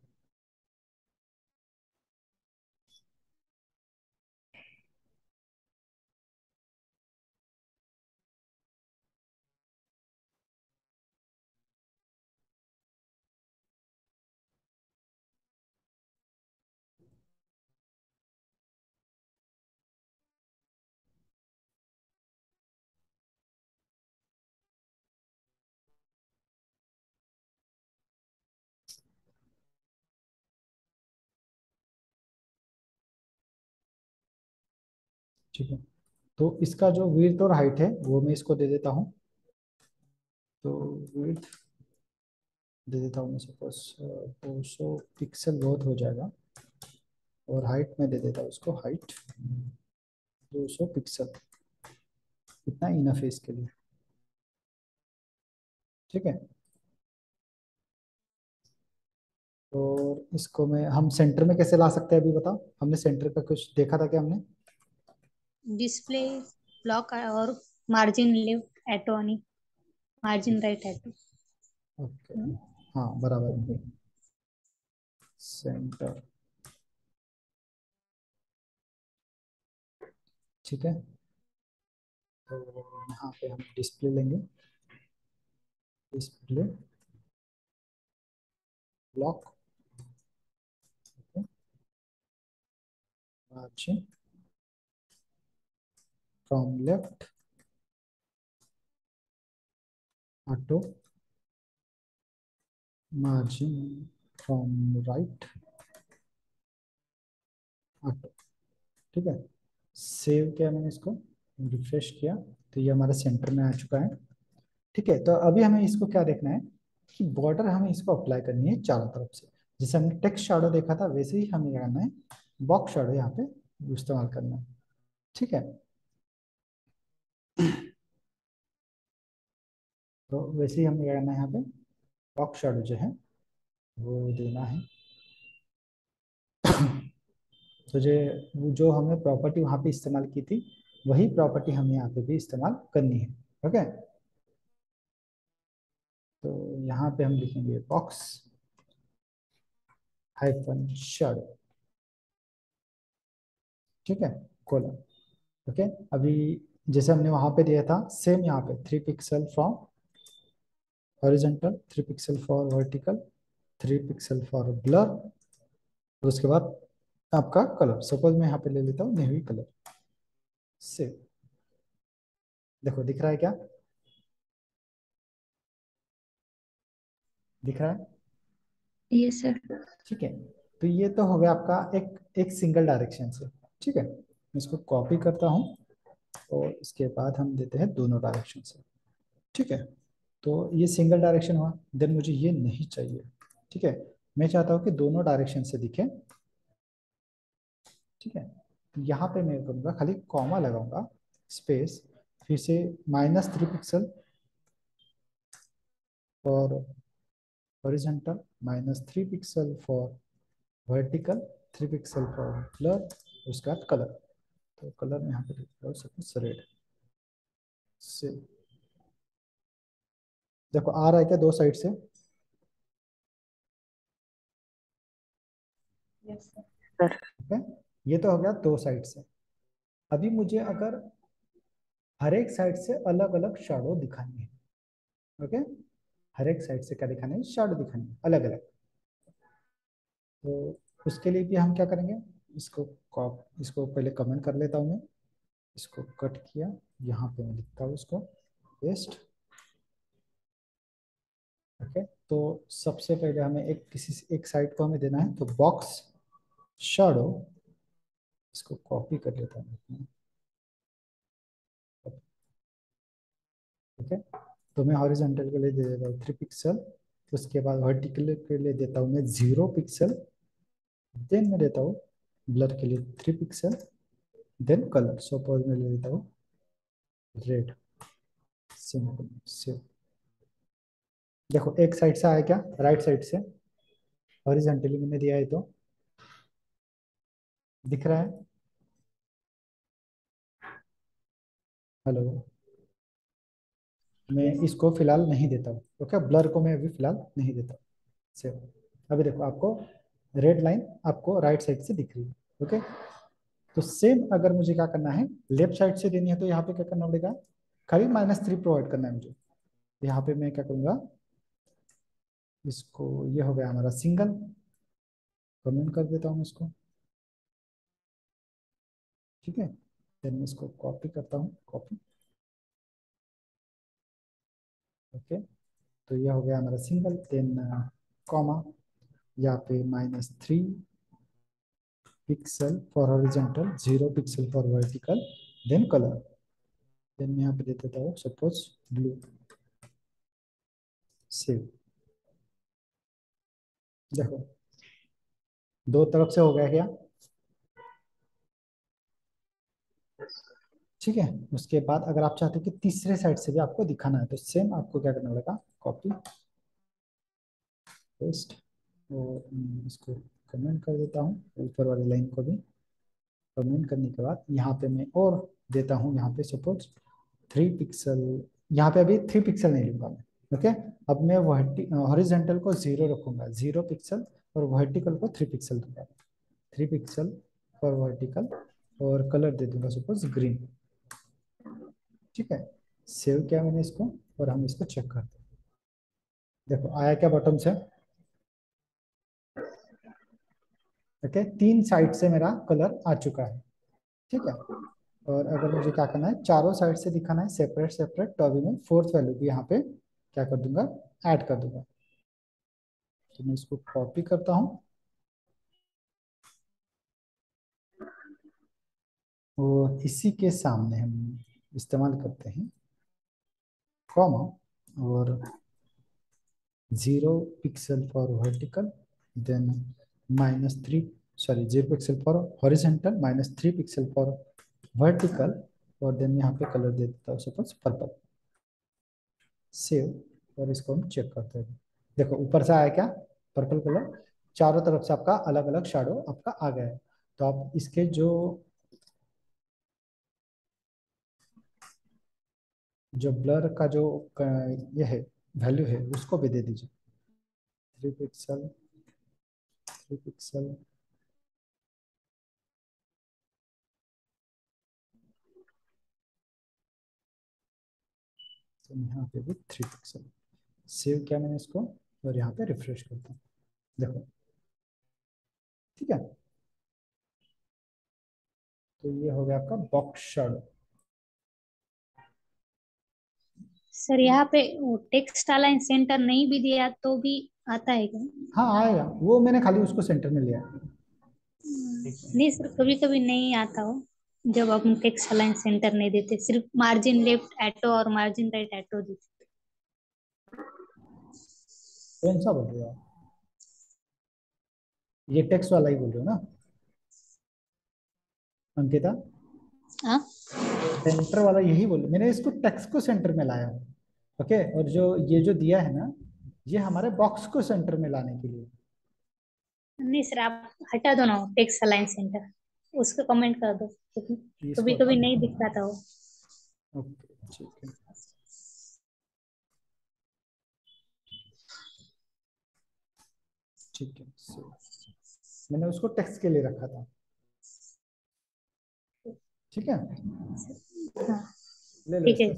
ठीक है। तो इसका जो विड्थ और हाइट है, वो मैं इसको दे देता हूँ। तो विड्थ दे देता हूँ मैं सपोज़ दो सौ पिक्सल बहुत हो जाएगा। और हाइट में दे देता हूँ इसको हाइट दो सौ पिक्सल इतना इनफ है इसके लिए। ठीक है? और इसको मैं, हम सेंटर में कैसे ला सकते हैं अभी बताओ? हमने सेंटर का कुछ देखा था क्या हमने? डिस्प्ले ब्लॉक और मार्जिन लेफ़्ट एटो आणि मार्जिन राइट एटो ओके हाँ बराबर सेंटर ठीक है? तो यहाँ पे हम डिस्प्ले लेंगे। Display block margin from left. Auto. Margin from right. Auto. ठीक है? सेव किया मैंने इसको। रिफ्रेश किया। तो ये हमारे सेंटर में आ चुका है। ठीक है? तो अभी हमें इसको क्या देखना है? कि बॉर्डर हमें इसको अप्लाई करनी है चारों तरफ़ से। जैसे हमने टेक्स्ट शाडो देखा था, वैसे ही हमें करना है? बॉक्स शाडो यहाँ पे इस्तेमाल करना है। ठीक है तो वैसे ही हमें क्या करना है यहाँ पे। बॉक्स शाडो जो है, वो देना है। तो जो जो हमने प्रॉपर्टी वहाँ पे इस्तेमाल की थी, वही प्रॉपर्टी हमें यहाँ पे भी इस्तेमाल करनी है। ओके तो यहाँ पे हम लिखेंगे बॉक्स हाइफन शेडो ठीक है? कोलम ओके अभी जैसे हमने वहाँ पे दिया था सेम यहाँ पे three pixel from horizontal three pixel for vertical three pixel for blur और उसके बाद आपका कलर सपोज़ मैं यहाँ पे ले लेता हूँ नेवी कलर सेव देखो दिख रहा है क्या? दिख रहा है? यस सर ठीक है। तो ये तो हो गया आपका एक एक सिंगल डायरेक्शन से। ठीक है? मैं इसको कॉपी करता हूँ और इसके बाद हम देते हैं दोनों डायरेक्शन से। ठीक है? तो ये सिंगल डायरेक्शन हुआ देन मुझे ये नहीं चाहिए। ठीक है? मैं चाहता हूँ कि दोनों डायरेक्शन से दिखे। ठीक है? यहाँ पे मैं करूँगा, खाली कॉमा लगाऊँगा स्पेस फिर से minus three pixel for horizontal minus three pixel for vertical three pixel for blur उसके बाद कलर तो कलर में यहाँ पे सपोज़ रेड से देखो आ रहा है क्या दो साइड से? ठीक है? ये तो हो गया दो साइड से। अभी मुझे अगर हर एक साइड से अलग अलग शेडो दिखानी है ओके हर एक साइड से क्या दिखाना है? शेडो दिखानी है अलग अलग तो उसके लिए भी हम क्या करेंगे? इसको कॉप इसको पहले कमेंट कर लेता हूँ मैं। इसको कट किया यहाँ पे मैं लिखता हूँ इसको पेस्ट ओके तो सबसे पहले हमें एक किसी एक साइड को हमें देना है तो बॉक्स शेडो इसको कॉपी कर लेता हूँ। ठीक है तो मैं हॉरिजॉन्टल के लिए दे देता हूँ थ्री पिक्सल उसके बाद वर्टिकल के लिए देता हूँ मैं ज़ीरो पिक्सल देन मैं देता हूँ ब्लर के लिए three pixel then colour suppose मैं ले लेता हूँ रेड सिंपल सेव देखो, एक साइड से आया क्या? राइट साइड से। हॉरिजॉन्टली मैंने दिया है तो। दिख रहा है? हेलो मैं इसको फ़िलहाल नहीं देता हूँ। ओके ब्लर को मैं अभी फ़िलहाल नहीं देता हूँ। अभी देखो, आपको रेड लाइन आपको राइट साइड से दिख रही है। ओके तो सेम अगर मुझे क्या करना है लेफ़्ट साइड से देनी है तो यहाँ पे क्या करना पड़ेगा? खाली माइनस थ्री प्रोवाइड करना है मुझे। यहाँ पे मैं क्या करूँगा? इसको, ये हो गया हमारा सिंगल। कमेंट कर देता हूँ इसको। ठीक है? देन मैं इसको कॉपी करता हूँ। कॉपी ओके तो ये हो गया हमारा सिंगल। देन कॉमा यहाँ पे minus three pixel for horizontal zero pixel for vertical then colour then मैं यहाँ पे दे देता हूँ सपोज़ ब्लू सेव देखो, दो तरफ़ से हो गया क्या? ठीक है, उसके बाद अगर आप चाहते हो कि तीसरे साइड से भी आपको दिखाना है तो सेम आपको क्या करना पड़ेगा? कॉपी पेस्ट और इसको कमेंट कर देता हूँ, ऊपर वाली लाइन को भी कमेंट करने के बाद यहाँ पे मैं और देता हूँ, यहाँ पे सपोज़ थ्री पिक्सल यहाँ पे अभी थ्री पिक्सल नहीं लूँगा मैं। ओके अब मैं हॉरिजेंटल को ज़ीरो रखूँगा। ज़ीरो पिक्सल और वर्टिकल को थ्री पिक्सल दूँगा। थ्री पिक्सल फॉर वर्टिकल और कलर दे दूँगा सपोज़ ग्रीन ठीक है? सेव किया मैंने इसको और हम इसको चेक करते हैं। देखो, आया क्या बटन से? ओके तीन साइड से मेरा कलर आ चुका है। ठीक है? और अगर मुझे क्या करना है? चारों साइड से दिखाना है। सेपरेट सेपरेट तो अभी मैं फोर्थ वैल्यू भी यहाँ पे क्या कर दूँगा? ऐड कर दूँगा। तो मैं इसको कॉपी करता हूँ। और इसी के सामने हम इस्तेमाल करते हैं कॉमा और zero pixel for vertical then minus three sorry zero pixel for horizontal minus three pixel for vertical और देन यहाँ पे कलर दे देता हूँ सपोज़ पर्पल सेव और इसको हम चेक करते हैं। देखो, ऊपर से आया क्या? पर्पल कलर चारों तरफ़ से आपका अलग अलग शेडो आपका आ गया है। तो आप इसके जो जो ब्लर का जो ये है वैल्यू है, उसको भी दे दीजिए। थ्री पिक्सल थ्री पिक्सल तो यहाँ पे भी थ्री पिक्सल सेव किया मैंने इसको और यहाँ पे रिफ्रेश करता हूँ देखो। ठीक है? तो ये हो गया आपका बॉक्स शेडो सर यहाँ पे टेक्स्ट अलाइन सेंटर नहीं भी दिया तो भी आता है क्या? हाँ आएगा। वो मैंने खाली उसको सेंटर में लिया। नहीं सर कभी कभी नहीं आता हो जब हम टेक्स्ट अलाइन सेंटर नहीं देते सिर्फ़ मार्जिन लेफ़्ट एटो और मार्जिन राइट एटो देते। कौन सा बोल रहे हो आप? ये टेक्स्ट वाला ही बोल रहे हो ना? अंकिता? हाँ। सेंटर वाला यही बोल मैंने इसको टेक्स्ट को सेंटर में लाया हूँ ओके और जो ये जो दिया है ना ये हमारे बॉक्स को सेंटर में लाने के लिए। नहीं सर आप हटा दो ना टेक्स्ट अलाइन सेंटर उसको कमेंट कर दो। कभी कभी नहीं दिखता था वो। ओके ठीक है। ठीक है सो मैंने उसको टेक्स्ट के लिए रखा था। ठीक है? हाँ। ले लो ठीक है।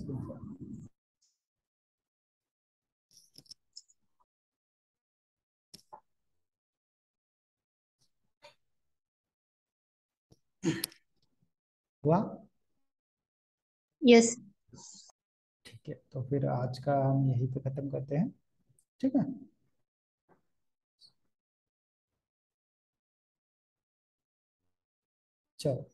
हुआ? यस ठीक है तो फिर आज का हम यहीं पे खत्म करते हैं। ठीक है? चलो